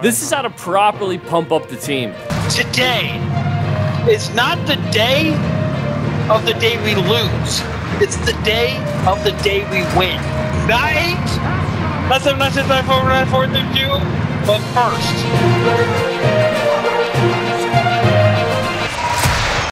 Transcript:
This is how to properly pump up the team. Today is not the day of the day we lose. It's the day of the day we win. Not eight, not seven, not six, not four, not four, three, two, but first.